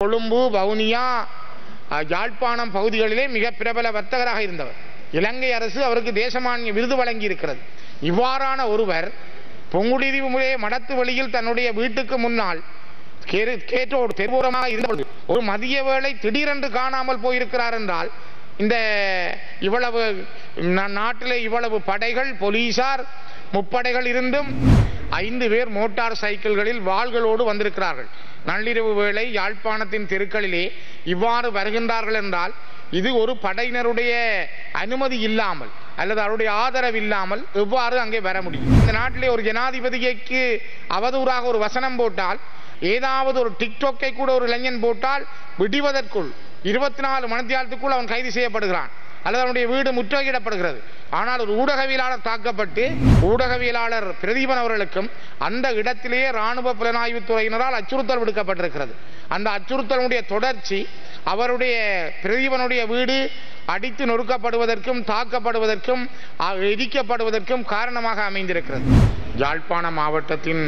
கொழும்பு வவுனியா யாழ்ப்பாணம் பகுதிகளிலே மிக பிரபல வர்த்தகராக இருந்தவர். இலங்கை அரசு அவருக்கு தேசமானிய விருது வழங்கி இருக்கிறது இவ்வாறான ஒருவர் பொங்குடிரிவு முறையே மடத்து வழியில் தன்னுடைய வீட்டுக்கு முன்னால் கேட்டோடு தெருவோரமாக இருந்தபோது ஒரு மதிய வேளை திடீரென்று காணாமல் போயிருக்கிறார் என்றால் இந்த இவ்வளவு நா- நாட்டிலே இவ்வளவு படைகள் போலீசார் முப்படைகள் இருந்தும் ஐந்து பேர் மோட்டார் சைக்கிள்களில் வாள்களோடு வந்திருக்கிறார்கள். நள்ளிரவு வேளை யாழ்ப்பாணத்தின் தெருக்களிலே இவ்வாறு வருகின்றார்கள் என்றால் இது ஒரு படையினருடைய அனுமதி இல்லாமல் அல்லது அவருடைய ஆதரவு இல்லாமல் எவ்வாறு அங்கே வர முடியும்? இந்த நாட்டிலே ஒரு ஜனாதிபதிக்கு அவதூறாக ஒரு வசனம் போட்டால் ஏதாவது ஒரு டிக்டோக்கை கூட ஒரு இளைஞன் போட்டால் விடுவதற்குள் இருபத்தி நாலு மணித்தியாலத்துக்குள் அவன் கைது செய்யப்படுகிறான். அல்லது அவனுடைய வீடு முற்றுகையிடப்படுகிறது. ஆனால் ஒரு ஊடகவியலாளர் தாக்கப்பட்டு ஊடகவியலாளர் பிரதீபன் அவர்களுக்கும் அந்த இடத்திலேயே ராணுவ புலனாய்வு துறையினரால் அச்சுறுத்தல் விடுக்கப்பட்டிருக்கிறது. அந்த அச்சுறுத்தலுடைய தொடர்ச்சி அவருடைய பிரதீபனுடைய வீடு அடித்து நொறுக்கப்படுவதற்கும் தாக்கப்படுவதற்கும் எரிக்கப்படுவதற்கும் காரணமாக அமைந்திருக்கிறது. யாழ்ப்பாண மாவட்டத்தின்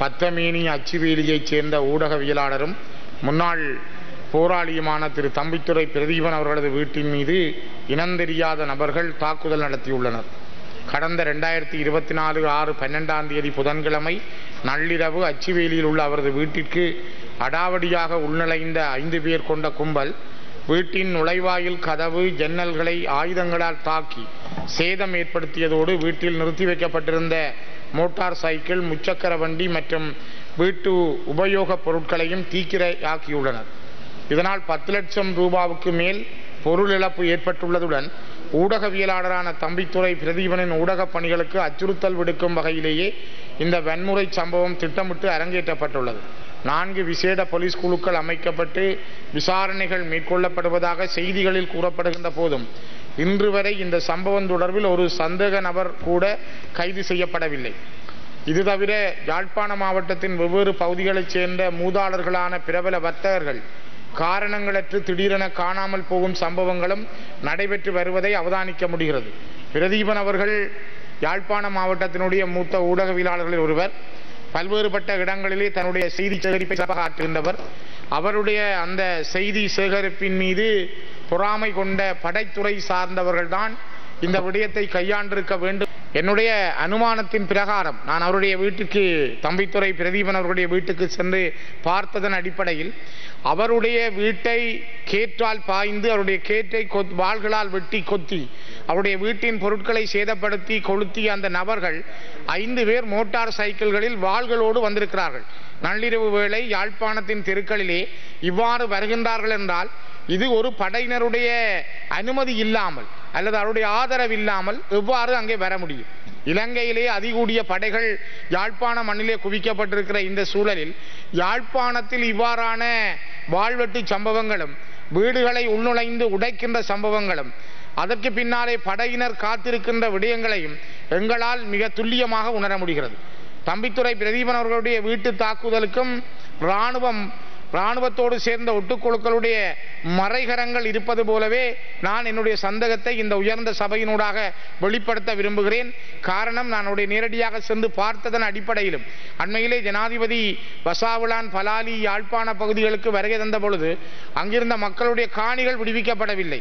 பத்தமேனி அச்சுவேலியைச் சேர்ந்த ஊடகவியலாளரும் முன்னாள் போராளியுமான திரு தம்பித்துறை பிரதீபன் அவர்களது வீட்டின் மீது இனந்தெரியாத நபர்கள் தாக்குதல் நடத்தியுள்ளனர். கடந்த ரெண்டாயிரத்தி இருபத்தி நாலு ஆறு பன்னெண்டாம் தேதி புதன்கிழமை நள்ளிரவு அச்சுவேலியில் உள்ள அவரது வீட்டிற்கு அடாவடியாக உள்நுழைந்த ஐந்து பேர் கொண்ட கும்பல் வீட்டின் நுழைவாயில் கதவு ஜன்னல்களை ஆயுதங்களால் தாக்கி சேதம் ஏற்படுத்தியதோடு வீட்டில் நிறுத்தி வைக்கப்பட்டிருந்த மோட்டார் சைக்கிள் முச்சக்கர வண்டி மற்றும் வீட்டு உபயோகப் பொருட்களையும் தீக்கிரையாக்கியுள்ளனர். இதனால் பத்து லட்சம் ரூபாவுக்கு மேல் பொருள் இழப்பு ஏற்பட்டுள்ளதுடன் ஊடகவியலாளரான தம்பித்துறை பிரதீபனின் ஊடகப் பணிகளுக்கு அச்சுறுத்தல் விடுக்கும் வகையிலேயே இந்த வன்முறை சம்பவம் திட்டமிட்டு அரங்கேற்றப்பட்டுள்ளது. நான்கு விசேட போலீஸ் குழுக்கள் அமைக்கப்பட்டு விசாரணைகள் மேற்கொள்ளப்படுவதாக செய்திகளில் கூறப்படுகின்ற போதும் இன்று வரை இந்த சம்பவம் தொடர்பில் ஒரு சந்தேக நபர் கூட கைது செய்யப்படவில்லை. இது தவிர யாழ்ப்பாண மாவட்டத்தின் வெவ்வேறு பகுதிகளைச் சேர்ந்த மூதாளர்களான பிரபல வர்த்தகர்கள் காரணங்களற்று திடீரென காணாமல் போகும் சம்பவங்களும் நடைபெற்று வருவதை அவதானிக்க முடிகிறது. பிரதீபன் அவர்கள் யாழ்ப்பாண மாவட்டத்தினுடைய மூத்த ஊடகவியலாளர்களில் ஒருவர். பல்வேறுபட்ட இடங்களிலே தன்னுடைய செய்தி சேகரிப்பை சிறப்பாக ஆற்றுகின்றவர் அவருடைய அந்த செய்தி சேகரிப்பின் மீது பொறாமை கொண்ட படைத்துறை சார்ந்தவர்கள்தான் இந்த விடயத்தை கையாண்டிருக்க வேண்டும் என்னுடைய அனுமானத்தின் பிரகாரம் நான் அவருடைய வீட்டுக்கு தம்பித்துறை பிரதீபன் அவருடைய வீட்டுக்கு சென்று பார்த்ததன் அடிப்படையில் அவருடைய வீட்டை கேற்றால் பாய்ந்து அவருடைய கேற்றை கொத் வாள்களால் வெட்டி கொத்தி அவருடைய வீட்டின் பொருட்களை சேதப்படுத்தி கொளுத்திய அந்த நபர்கள் ஐந்து பேர் மோட்டார் சைக்கிள்களில் வாள்களோடு வந்திருக்கிறார்கள். நள்ளிரவு வேளை யாழ்ப்பாணத்தின் தெருக்களிலே இவ்வாறு வருகின்றார்கள் என்றால் இது ஒரு படையினருடைய அனுமதி இல்லாமல் அல்லது அவருடைய ஆதரவு இல்லாமல் எவ்வாறு அங்கே வர முடியும்? இலங்கையிலே அதிகூடிய படைகள் யாழ்ப்பாண மண்ணிலே குவிக்கப்பட்டிருக்கிற இந்த சூழலில் யாழ்ப்பாணத்தில் இவ்வாறான வாழ்வெட்டு சம்பவங்களும் வீடுகளை உள்நுழைந்து உடைக்கின்ற சம்பவங்களும் அதற்கு பின்னாலே படையினர் காத்திருக்கின்ற விடயங்களையும் எங்களால் மிக துல்லியமாக உணர முடிகிறது. தம்பித்துறை பிரதீபன் அவர்களுடைய வீட்டு தாக்குதலுக்கும் இராணுவம் இராணுவத்தோடு சேர்ந்த ஒட்டுக்குழுக்களுடைய மறைகரங்கள் இருப்பது போலவே நான் என்னுடைய சந்தேகத்தை இந்த உயர்ந்த சபையினூடாக வெளிப்படுத்த விரும்புகிறேன். காரணம் நான் நேரடியாக சென்று பார்த்ததன் அடிப்படையிலும். அண்மையிலே ஜனாதிபதி வசாவுலான் பலாலி யாழ்ப்பாண பகுதிகளுக்கு வருகை தந்த பொழுது அங்கிருந்த மக்களுடைய காணிகள் விடுவிக்கப்படவில்லை.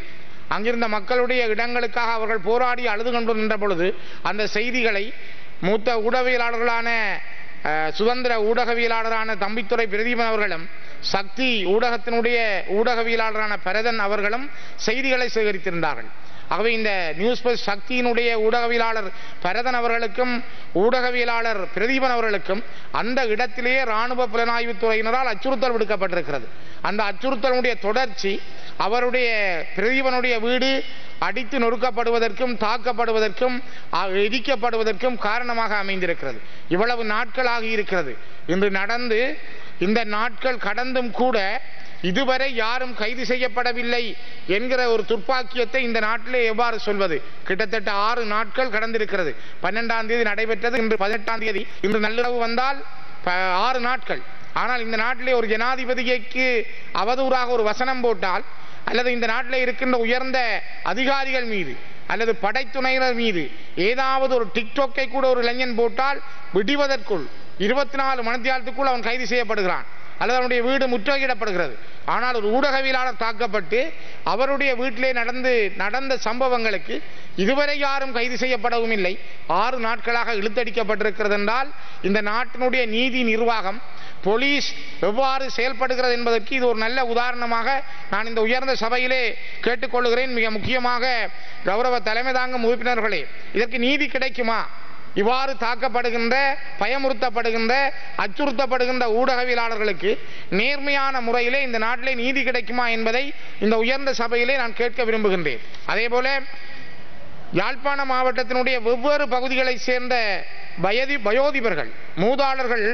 அங்கிருந்த மக்களுடைய இடங்களுக்காக அவர்கள் போராடி அழுது கொண்டு நின்ற பொழுது அந்த செய்திகளை மூத்த ஊடகவியலாளர்களான சுதந்திர ஊடகவியலாளரான தம்பித்துறை பிரதீபன் அவர்களும் சக்தி ஊடகத்தினுடைய ஊடகவியலாளரான பரதன் அவர்களும் செய்திகளை சேகரித்திருந்தார்கள். ஆகவே இந்த நியூஸ் பஸ் சக்தியினுடைய ஊடகவியலாளர் பரதன் அவர்களுக்கும் ஊடகவியலாளர் பிரதீபன் அவர்களுக்கும் அந்த இடத்திலேயே ராணுவ புலனாய்வு துறையினரால் அச்சுறுத்தல் விடுக்கப்பட்டிருக்கிறது. அந்த அச்சுறுத்தலுடைய தொடர்ச்சி அவருடைய பிரதீபனுடைய வீடு அடித்து நொறுக்கப்படுவதற்கும் தாக்கப்படுவதற்கும் எரிக்கப்படுவதற்கும் காரணமாக அமைந்திருக்கிறது. இவ்வளவு நாட்களாகி இருக்கிறது. இன்று நடந்து இந்த நாட்கள் கடந்தும் கூட இதுவரை யாரும் கைது செய்யப்படவில்லை என்கிற ஒரு துர்ப்பாக்கியத்தை இந்த நாட்டிலே எவ்வாறு சொல்வது? கிட்டத்தட்ட ஆறு நாட்கள் கடந்திருக்கிறது. பன்னெண்டாம் தேதி நடைபெற்றது இன்று பதினெட்டாம் தேதி. இன்று நள்ளிரவு வந்தால் ப- ஆறு நாட்கள். ஆனால் இந்த நாட்டிலே ஒரு ஜனாதிபதிக்கு அவதூறாக ஒரு வசனம் போட்டால் அல்லது இந்த நாட்டில் இருக்கின்ற உயர்ந்த அதிகாரிகள் மீது அல்லது படைத்துணையினர் மீது ஏதாவது ஒரு டிக்டோக்கை கூட ஒரு இளைஞன் போட்டால் விடுவதற்குள் இருபத்தி நாலு மணித்தியாலத்துக்குள் அவன் கைது செய்யப்படுகிறான். அல்லது அவனுடைய வீடு முற்றுகையிடப்படுகிறது. ஆனால் ஒரு ஊடகவியலாளர் தாக்கப்பட்டு அவருடைய வீட்டிலே நடந்து நடந்த சம்பவங்களுக்கு இதுவரை யாரும் கைது செய்யப்படவும் இல்லை. ஆறு நாட்களாக இழுத்தடிக்கப்பட்டிருக்கிறது என்றால் இந்த நாட்டினுடைய நீதி நிர்வாகம் போலீஸ் எவ்வாறு செயல்படுகிறது என்பதற்கு இது ஒரு நல்ல உதாரணமாக நான் இந்த உயர்ந்த சபையிலே கேட்டுக்கொள்கிறேன். மிக முக்கியமாக கௌரவ தலைமை தாங்கும் உறுப்பினர்களே இதற்கு நீதி கிடைக்குமா? இவ்வாறு தாக்கப்படுகின்ற பயமுறுத்தப்படுகின்ற அச்சுறுத்தப்படுகின்ற ஊடகவியலாளர்களுக்கு நேர்மையான முறையிலே இந்த நாட்டிலே நீதி கிடைக்குமா என்பதை இந்த உயர்ந்த சபையிலே நான் கேட்க விரும்புகின்றேன். அதே போல யாழ்ப்பாண மாவட்டத்தினுடைய வெவ்வேறு பகுதிகளைச் சேர்ந்த வயதி வயோதிபர்கள் மூதாளர்கள்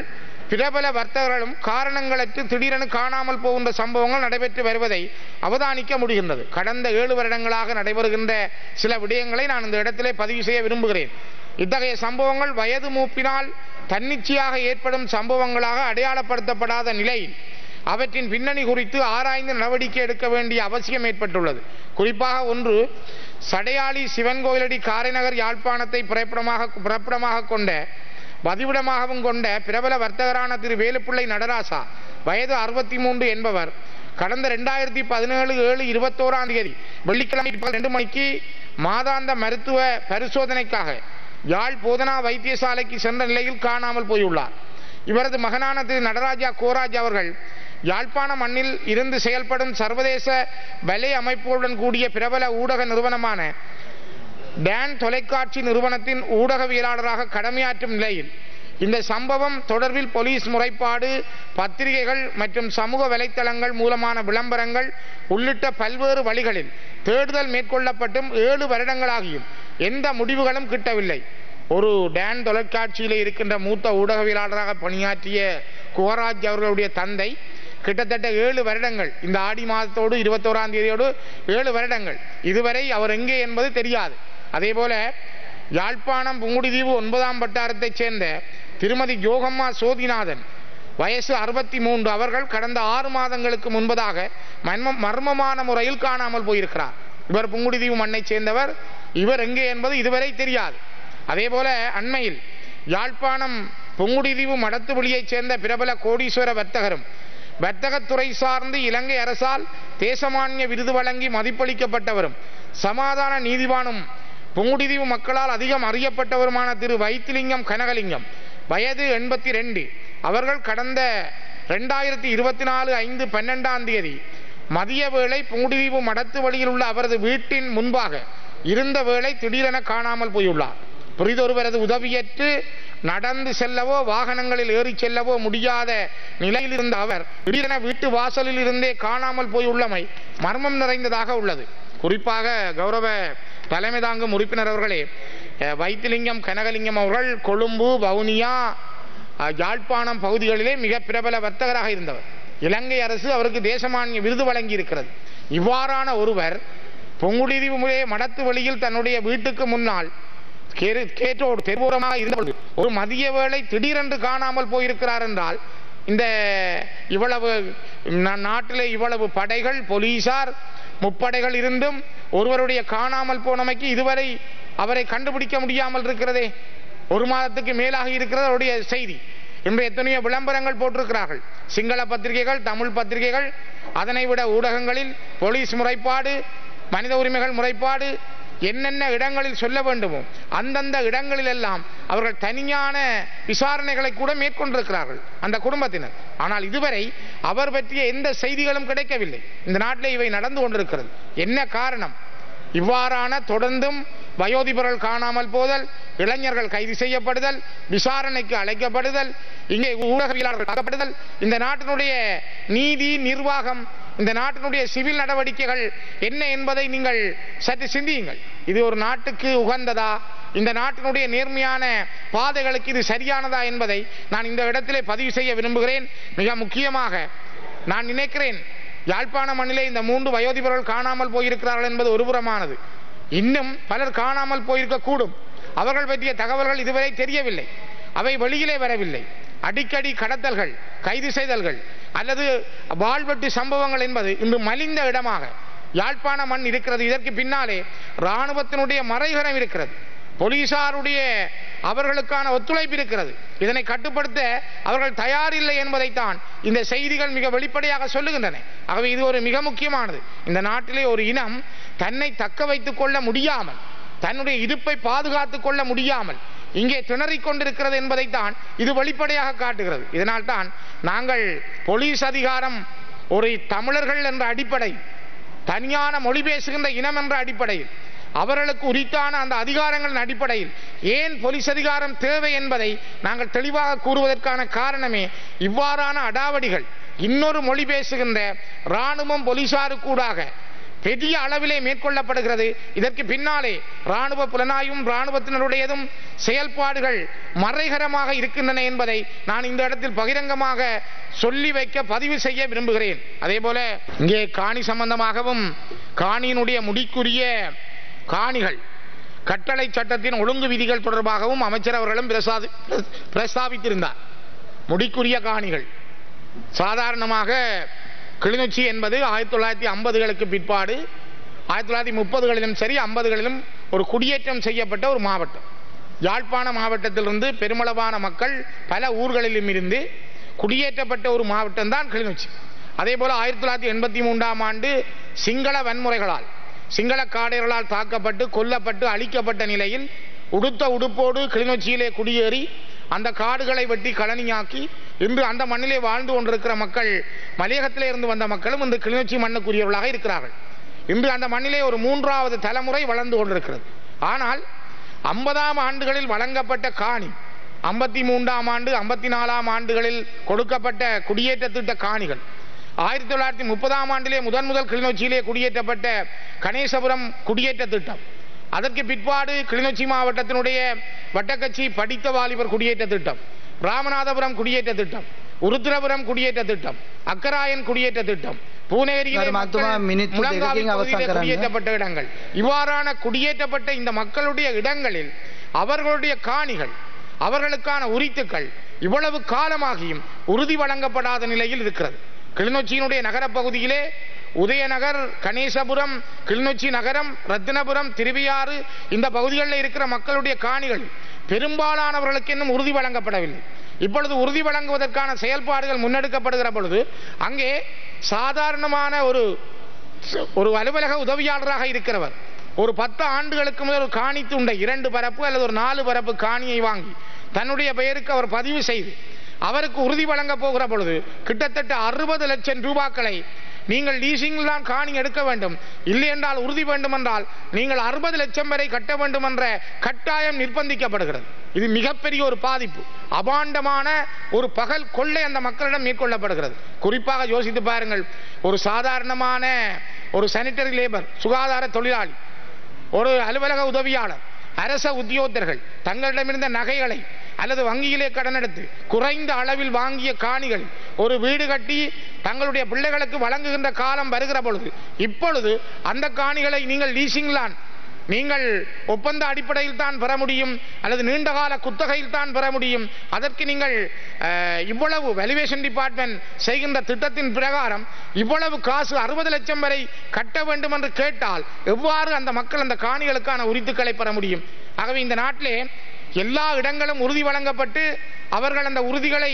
பிரபல வர்த்தகர்களும் காரணங்களற்று திடீரென காணாமல் போகின்ற சம்பவங்கள் நடைபெற்று வருவதை அவதானிக்க முடிகின்றது. கடந்த ஏழு வருடங்களாக நடைபெறுகின்ற சில விடயங்களை நான் இந்த இடத்திலே பதிவு செய்ய விரும்புகிறேன். இத்தகைய சம்பவங்கள் வயது மூப்பினால் தன்னிச்சையாக ஏற்படும் சம்பவங்களாக அடையாளப்படுத்தப்படாத நிலையில் அவற்றின் பின்னணி குறித்து ஆராய்ந்து நடவடிக்கை எடுக்க வேண்டிய அவசியம் ஏற்பட்டுள்ளது. குறிப்பாக ஒன்று சடையாளி சிவன் கோயிலடி காரைநகர் யாழ்ப்பாணத்தை பிறப்பிடமாக பிறப்பிடமாக கொண்ட பதிவிடமாகவும் கொண்ட பிரபல வர்த்தகரான திரு வேலுப்பிள்ளை நடராசா வயது அறுபத்தி மூன்று என்பவர். கடந்த ரெண்டாயிரத்தி பதினேழு ஏழு இருபத்தோராம் தேதி வெள்ளிக்கிழமை ரெண்டு மணிக்கு மாதாந்த மருத்துவ பரிசோதனைக்காக யாழ் போதனா வைத்தியசாலைக்கு சென்ற நிலையில் காணாமல் போயுள்ளார். இவரது மகனான திரு நடராஜா கோராஜ் அவர்கள் யாழ்ப்பாண மண்ணில் இருந்து செயல்படும் சர்வதேச வலை அமைப்புகளுடன் கூடிய பிரபல ஊடக நிறுவனமான டேன் தொலைக்காட்சி நிறுவனத்தின் ஊடகவியலாளராக கடமையாற்றும் நிலையில் இந்த சம்பவம் தொடர்பில் போலீஸ் முறைப்பாடு பத்திரிகைகள் மற்றும் சமூக வலைத்தளங்கள் மூலமான விளம்பரங்கள் உள்ளிட்ட பல்வேறு வழிகளில் தேடுதல் மேற்கொள்ளப்பட்டும் ஏழு வருடங்களாகியும் எந்த முடிவுகளும் கிட்டவில்லை. ஒரு டேன் தொலைக்காட்சியில் இருக்கின்ற மூத்த ஊடகவியலாளராக பணியாற்றிய குவராஜ் அவர்களுடைய தந்தை கிட்டத்தட்ட ஏழு வருடங்கள் இந்த ஆடி மாதத்தோடு இருபத்தோராம் தேதியோடு ஏழு வருடங்கள். இதுவரை அவர் எங்கே என்பது தெரியாது. அதே போல யாழ்ப்பாணம் புங்குடிதீவு ஒன்பதாம் வட்டாரத்தைச் சேர்ந்த திருமதி ஜோகம்மா சோதிநாதன் வயசு அறுபத்தி மூன்று அவர்கள் கடந்த ஆறு மாதங்களுக்கு முன்பதாக மன்ம மர்மமான முறையில் காணாமல் போயிருக்கிறார். இவர் புங்குடிதீவு மண்ணைச் சேர்ந்தவர். இவர் எங்கே என்பது இதுவரை தெரியாது. அதே போல அண்மையில் யாழ்ப்பாணம் புங்குடிதீவு மடத்துவெளியைச் சேர்ந்த பிரபல கோடீஸ்வர வர்த்தகரும் வர்த்தகத்துறை சார்ந்து இலங்கை அரசால் தேசமானிய விருது வழங்கி மதிப்பளிக்கப்பட்டவரும் சமாதான நீதிவானும் புங்குடிதீவு மக்களால் அதிகம் அறியப்பட்டவருமான திரு வைத்திலிங்கம் கனகலிங்கம். வயது எண்பத்தி ரெண்டு அவர்கள் கடந்த ரெண்டாயிரத்தி இருபத்தி நாலு ஐந்து பன்னெண்டாம் தேதி மதிய வேளை புங்குடிதீவு மடத்து வழியில் உள்ள அவரது வீட்டின் முன்பாக இருந்த வேளை திடீரென காணாமல் போயுள்ளார். புரிதொருவரது உதவியற்று நடந்து செல்லவோ வாகனங்களில் ஏறி செல்லவோ முடியாத நிலையில் இருந்த அவர் திடீரென வீட்டு வாசலில் இருந்தே காணாமல் போயுள்ளமை மர்மம் நிறைந்ததாக உள்ளது. குறிப்பாக கௌரவ தலைமை தாங்கும் உறுப்பினர் அவர்களே வைத்திலிங்கம் கனகலிங்கம் அவர்கள் கொழும்பு வவுனியா யாழ்ப்பாணம் பகுதிகளிலே மிக பிரபல வர்த்தகராக இருந்தவர். இலங்கை அரசு அவருக்கு தேசமானிய விருது வழங்கி இருக்கிறது இவ்வாறான ஒருவர் பொங்குடிதீவு முறையே மடத்து வழியில் தன்னுடைய வீட்டுக்கு முன்னால் கேரு- கேட்டோடு தெருவோரமாக இருந்தபோது ஒரு மதிய வேளை திடீரென்று காணாமல் போயிருக்கிறார் என்றால் இந்த இவ்வளவு நா- நாட்டிலே இவ்வளவு படைகள் போலீசார் முப்படைகள் இருந்தும் ஒருவருடைய காணாமல் போனமைக்கு இதுவரை அவரை கண்டுபிடிக்க முடியாமல் இருக்கிறதே. ஒரு மாதத்துக்கு மேலாக இருக்கிறது அவருடைய செய்தி. இன்று எத்தனையோ விளம்பரங்கள் போட்டிருக்கிறார்கள். சிங்கள பத்திரிகைகள் தமிழ் பத்திரிகைகள் அதனை விட ஊடகங்களில் போலீஸ் முறைப்பாடு மனித உரிமைகள் முறைப்பாடு என்னென்ன இடங்களில் சொல்ல வேண்டுமோ அந்தந்த இடங்களில் எல்லாம் அவர்கள் தனியான விசாரணைகளை கூட மேற்கொண்டிருக்கிறார்கள் அந்த குடும்பத்தினர். ஆனால் இதுவரை அவர் பற்றிய எந்த செய்திகளும் கிடைக்கவில்லை. இந்த நாட்டில் இவை நடந்து கொண்டிருக்கிறது. என்ன காரணம்? இவ்வாறான தொடர்ந்தும் வயோதிபர்கள் காணாமல் போதல் இளைஞர்கள் கைது செய்யப்படுதல் விசாரணைக்கு அழைக்கப்படுதல் இங்கே ஊடகவியலாளர்கள் தாக்கப்படுதல் இந்த நாட்டினுடைய நீதி நிர்வாகம் இந்த நாட்டினுடைய சிவில் நடவடிக்கைகள் என்ன என்பதை நீங்கள் சற்று சிந்தியுங்கள். இது ஒரு நாட்டுக்கு உகந்ததா? இந்த நாட்டினுடைய நேர்மையான பாதைகளுக்கு இது சரியானதா என்பதை நான் இந்த இடத்திலே பதிவு செய்ய விரும்புகிறேன். மிக முக்கியமாக நான் நினைக்கிறேன் யாழ்ப்பாண மண்ணிலே இந்த மூன்று வயோதிபர்கள் காணாமல் போயிருக்கிறார்கள் என்பது ஒருபுறமானது. இன்னும் பலர் காணாமல் போயிருக்கக்கூடும். அவர்கள் பற்றிய தகவல்கள் இதுவரை தெரியவில்லை. அவை வெளியிலே வரவில்லை. அடிக்கடி கடத்தல்கள் கைது செய்தல்கள் அல்லது வாழ்வெட்டு சம்பவங்கள் என்பது இன்று மலிந்த இடமாக. யாழ்ப்பாண மண் இருக்கிறது இதற்கு பின்னாலே இராணுவத்தினுடைய மறைகரம் இருக்கிறது. போலீசாருடைய அவர்களுக்கான ஒத்துழைப்பு இருக்கிறது. இதனை கட்டுப்படுத்த அவர்கள் தயாரில்லை என்பதைத்தான் இந்த செய்திகள் மிக வெளிப்படையாக சொல்லுகின்றன. ஆகவே இது ஒரு மிக முக்கியமானது. இந்த நாட்டிலே ஒரு இனம் தன்னை தக்க வைத்துக் கொள்ள முடியாமல் தன்னுடைய இருப்பை பாதுகாத்துக் கொள்ள முடியாமல் இங்கே திணறிக் கொண்டிருக்கிறது என்பதைத்தான் இது வெளிப்படையாக காட்டுகிறது. இதனால் தான் நாங்கள் போலீஸ் அதிகாரம் ஒரு தமிழர்கள் என்ற அடிப்படை தனியான மொழி பேசுகின்ற இனம் என்ற அடிப்படையில் அவர்களுக்கு உரித்தான அந்த அதிகாரங்களின் அடிப்படையில் ஏன் போலீஸ் அதிகாரம் தேவை என்பதை நாங்கள் தெளிவாக கூறுவதற்கான காரணமே இவ்வாறான அடாவடிகள். இன்னொரு மொழி பேசுகின்ற இராணுவம் போலீசாருக்கூடாக பெரிய அளவிலே மேற்கொள்ளப்படுகிறது. இதற்கு பின்னாலே ராணுவ புலனாயும் ராணுவத்தினருடையதும் செயல்பாடுகள் மறைகரமாக இருக்கின்றன என்பதை நான் இந்த இடத்தில் பகிரங்கமாக சொல்லி வைக்க பதிவு செய்ய விரும்புகிறேன். அதே போல இங்கே காணி சம்பந்தமாகவும் காணியினுடைய முடிக்குரிய காணிகள் கட்டளை சட்டத்தின் ஒழுங்கு விதிகள் தொடர்பாகவும் அமைச்சர் அவர்களும் பிரசாதி- பிரஸ்தாபித்திருந்தார் முடிக்குரிய காணிகள். சாதாரணமாக கிளிநொச்சி என்பது ஆயிரத்தி தொள்ளாயிரத்தி ஐம்பதுகளுக்கு பிற்பாடு ஆயிரத்தி தொள்ளாயிரத்தி முப்பதுகளிலும் சரி ஐம்பதுகளிலும் ஒரு குடியேற்றம் செய்யப்பட்ட ஒரு மாவட்டம். யாழ்ப்பாண மாவட்டத்திலிருந்து பெருமளவான மக்கள் பல ஊர்களிலும் இருந்து குடியேற்றப்பட்ட ஒரு மாவட்டம் தான் கிளிநொச்சி. அதே போல் ஆயிரத்தி தொள்ளாயிரத்தி எண்பத்தி மூன்றாம் ஆண்டு சிங்கள வன்முறைகளால் சிங்கள காடையர்களால் தாக்கப்பட்டு கொல்லப்பட்டு அழிக்கப்பட்ட நிலையில் உடுத்த உடுப்போடு கிளிநொச்சியிலே குடியேறி அந்த காடுகளை வெட்டி கழனியாக்கி இன்று அந்த மண்ணிலே வாழ்ந்து கொண்டிருக்கிற மக்கள் மலையகத்திலே இருந்து வந்த மக்களும் இந்த கிளிநொச்சி மண்ணுக்குரியவர்களாக இருக்கிறார்கள். இன்று அந்த மண்ணிலே ஒரு மூன்றாவது தலைமுறை வளர்ந்து கொண்டிருக்கிறது. ஆனால் ஐம்பதாம் ஆண்டுகளில் வழங்கப்பட்ட காணி ஐம்பத்தி மூன்றாம் ஆண்டு ஐம்பத்தி நாலாம் ஆண்டுகளில் கொடுக்கப்பட்ட குடியேற்ற திட்ட காணிகள் ஆயிரத்தி தொள்ளாயிரத்தி முப்பதாம் ஆண்டிலே முதன் முதல் கிளிநொச்சியிலே குடியேற்றப்பட்ட கணேசபுரம் குடியேற்ற திட்டம். அதற்கு பிற்பாடு கிளிநொச்சி மாவட்டத்தினுடைய வட்டக்கட்சி படித்த வாலிபர் குடியேற்ற திட்டம். ராமநாதபுரம் குடியேற்ற திட்டம் உருத்திரபுரம் குடியேற்ற திட்டம் அக்கராயன் குடியேற்ற திட்டம் குடியேற்றப்பட்ட இடங்கள். இவ்வாறான குடியேற்றப்பட்ட இந்த மக்களுடைய இடங்களில் அவர்களுடைய காணிகள் அவர்களுக்கான உரித்துக்கள் இவ்வளவு காலமாகியும் உறுதி வழங்கப்படாத நிலையில் இருக்கிறது. கிளிநொச்சியினுடைய நகரப்பகுதியிலே உதயநகர் கணேசபுரம் கிளிநொச்சி நகரம் ரத்தினபுரம் திருவியாறு இந்த பகுதிகளில் இருக்கிற மக்களுடைய காணிகள் பெரும்பாலானவர்களுக்கு இன்னும் உறுதி வழங்கப்படவில்லை. இப்பொழுது உறுதி வழங்குவதற்கான செயல்பாடுகள் முன்னெடுக்கப்படுகிற பொழுது அங்கே சாதாரணமான ஒரு ஒரு அலுவலக உதவியாளராக இருக்கிறவர் ஒரு பத்து ஆண்டுகளுக்கு முதல் ஒரு காணி துண்டை இரண்டு பரப்பு அல்லது ஒரு நாலு பரப்பு காணியை வாங்கி தன்னுடைய பெயருக்கு அவர் பதிவு செய்து அவருக்கு உறுதி வழங்க போகிற பொழுது கிட்டத்தட்ட அறுபது லட்சம் ரூபாக்களை நீங்கள் லீசிங்கில் தான் காணி எடுக்க வேண்டும். இல்லை என்றால் உறுதி வேண்டும் என்றால் நீங்கள் அறுபது லட்சம் வரை கட்ட வேண்டும் என்ற கட்டாயம் நிர்பந்திக்கப்படுகிறது. இது மிகப்பெரிய ஒரு பாதிப்பு. அபாண்டமான ஒரு பகல் கொள்ளை அந்த மக்களிடம் மேற்கொள்ளப்படுகிறது. குறிப்பாக யோசித்து பாருங்கள். ஒரு சாதாரணமான ஒரு சானிட்டரி லேபர் சுகாதார தொழிலாளி ஒரு அலுவலக உதவியாளர் அரச உத்தியோகத்தர்கள் தங்களிடமிருந்த நகைகளை அல்லது வங்கியிலே கடன் எடுத்து குறைந்த அளவில் வாங்கிய காணிகள் ஒரு வீடு கட்டி தங்களுடைய பிள்ளைகளுக்கு வழங்குகின்ற காலம் வருகிற பொழுது இப்பொழுது அந்த காணிகளை நீங்கள் லீசிங்லான் நீங்கள் ஒப்பந்த அடிப்படையில் தான் பெற முடியும் அல்லது நீண்டகால குத்தகையில் தான் பெற முடியும். அதற்கு நீங்கள் இவ்வளவு வேல்யூவேஷன் டிபார்ட்மெண்ட் செய்கின்ற திட்டத்தின் பிரகாரம் இவ்வளவு காசு அறுபது லட்சம் வரை கட்ட வேண்டும் என்று கேட்டால் எவ்வாறு அந்த மக்கள் அந்த காணிகளுக்கான உரித்துக்களை பெற முடியும்? ஆகவே இந்த நாட்டிலே எல்லா இடங்களும் உறுதி வழங்கப்பட்டு அவர்கள் அந்த உறுதிகளை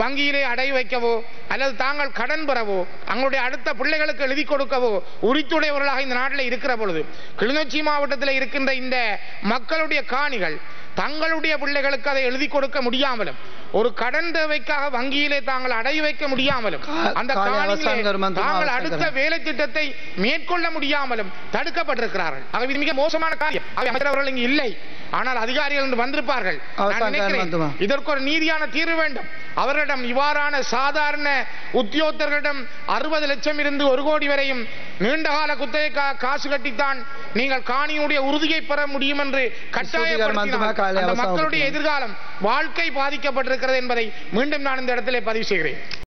வங்கியிலே அடை வைக்கவோ அல்லது தாங்கள் கடன் பெறவோ தங்களுடைய அடுத்த பிள்ளைகளுக்கு எழுதி கொடுக்கவோ உரித்துடையவர்களாக இந்த நாட்டில் இருக்கிற பொழுது கிளிநொச்சி மாவட்டத்தில் இருக்கின்ற இந்த மக்களுடைய காணிகள் தங்களுடைய பிள்ளைகளுக்கு அதை எழுதி கொடுக்க முடியாமலும் ஒரு கடன் தேவைக்காக வங்கியிலே தாங்கள் அடை வைக்க முடியாமலும் அந்த தாங்கள் அடுத்த. வேலை திட்டத்தை மேற்கொள்ள முடியாமலும் தடுக்கப்பட்டிருக்கிறார்கள். ஆகவே இது மிக மோசமான காரியம். அமைச்சர் அவர்கள் இங்கு இல்லை. ஆனால் அதிகாரிகள் வந்திருப்பார்கள். இதற்கு ஒரு நீதியான தீர்வு வேண்டும். அவர்களிடம் இவ்வாறான சாதாரண உத்தியோகத்தர்களிடம் அறுபது லட்சம் இருந்து ஒரு கோடி வரையும் நீண்டகால குத்தகை காசு கட்டித்தான் நீங்கள் காணியுடைய உறுதியை பெற முடியும் என்று அவசானம் மக்களுடைய. எதிர்காலம் வாழ்க்கை பாதிக்கப்பட்டிருக்கிறது என்பதை மீண்டும் நான் இந்த இடத்திலே பதிவு செய்கிறேன்